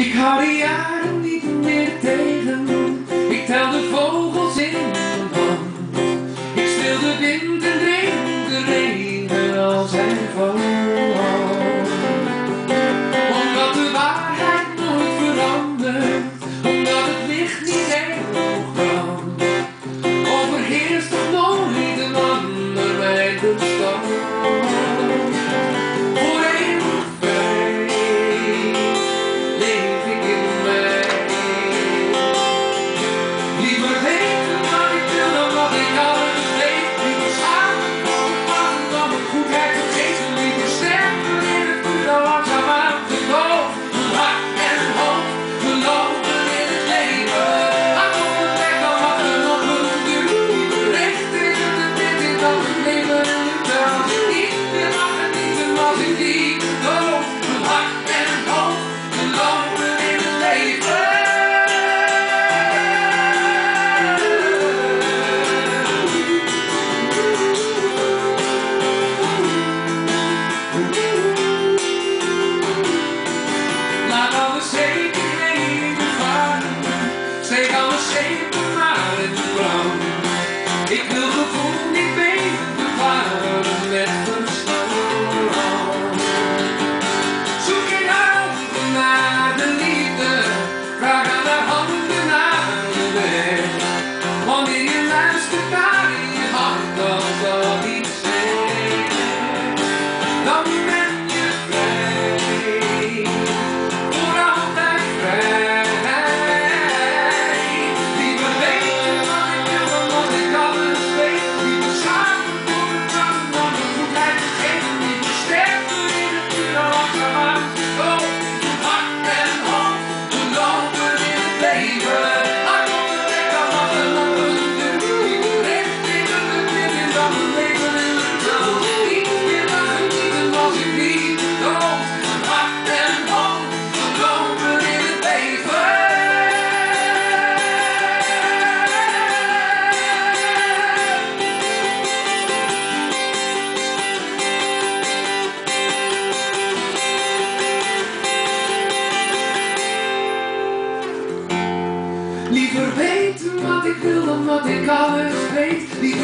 Ik hou de jaren niet meer tegen. Ik tel de vogels. Nothing deep, nothing deep, nothing deep. Goodbye, heart goes all the. Ik verbeet wat ik wil dan wat ik alles weet.